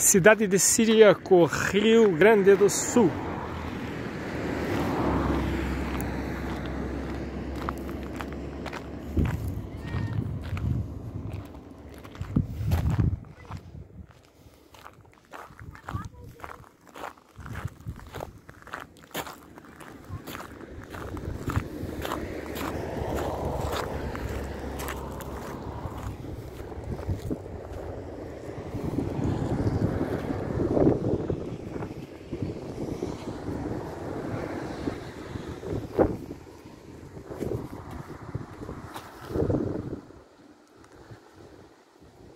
cidade de Siriaco, Rio Grande do Sul.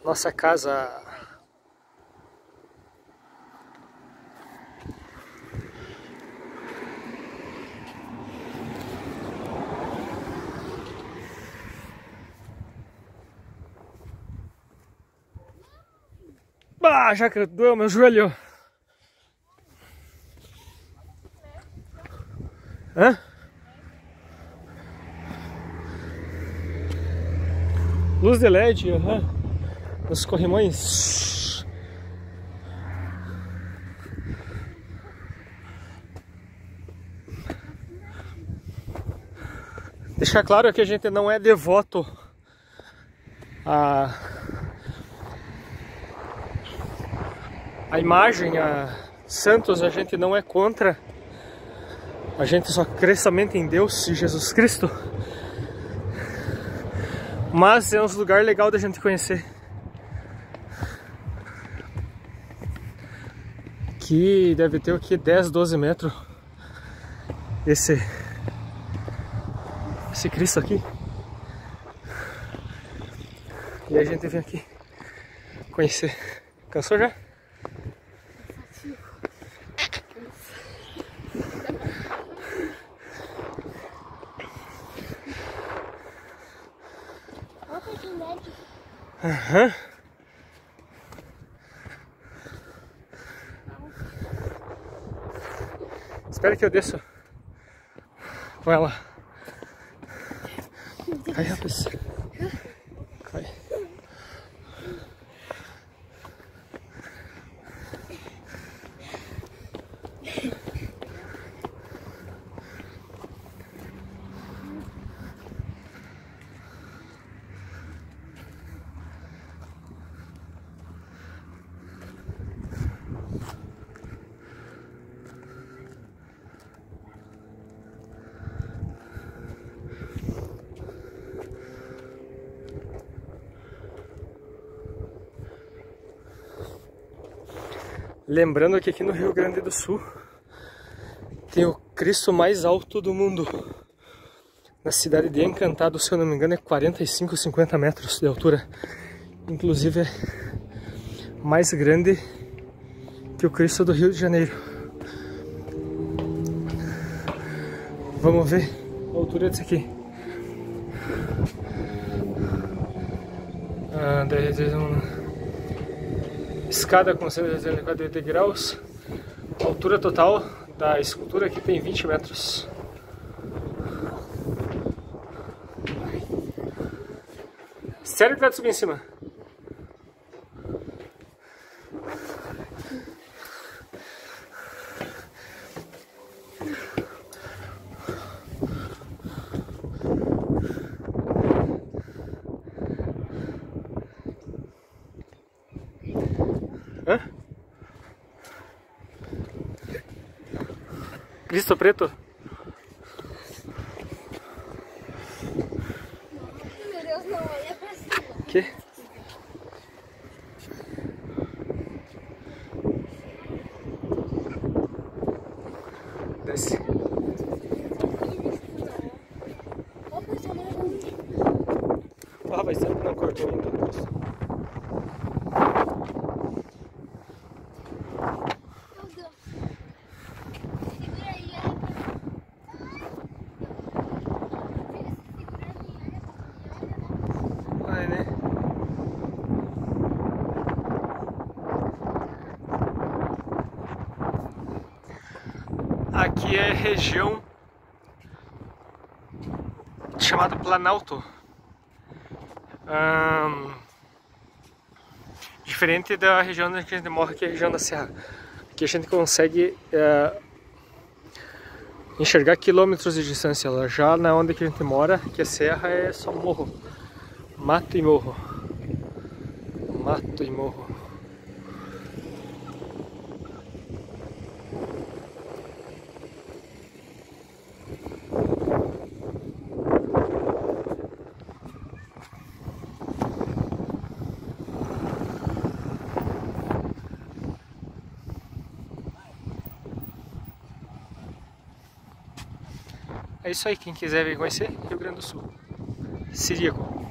Nossa casa Ah, já que doeu meu joelho. Hã? Luz de LED, aham. Uhum os corrimões. Deixar claro que a gente não é devoto a a imagem, a santos, a gente não é contra. A gente só crê somente em Deus e Jesus Cristo. Mas é um lugar legal da gente conhecer. Aqui deve ter o que 10, 12 metros esse esse Cristo aqui e a gente vem aqui conhecer cansou já? Aham. Uhum. Espera que eu desço com ela. Cai, rapaz. Lembrando que aqui no Rio Grande do Sul tem o Cristo mais alto do mundo. Na cidade de Encantado, se eu não me engano, é 45, 50 metros de altura. Inclusive é mais grande que o Cristo do Rio de Janeiro. Vamos ver a altura desse aqui. Ah, 10, 10, 1 escada com 140 graus, a altura total da escultura aqui tem 20 metros. Sério que vai subir em cima? Hã? Cristo preto? Meu Deus, não, olha pra cima. Que? Desce. Ah, vai ser não cortou ainda. Aqui é região chamada Planalto. Diferente da região onde a gente mora, que é a região da Serra. Aqui a gente consegue é, enxergar quilômetros de distância. Já na onde a gente mora, que a serra é só morro. Mato e morro. Mato e morro. É isso aí, quem quiser vir conhecer, Rio Grande do Sul. Siríaco.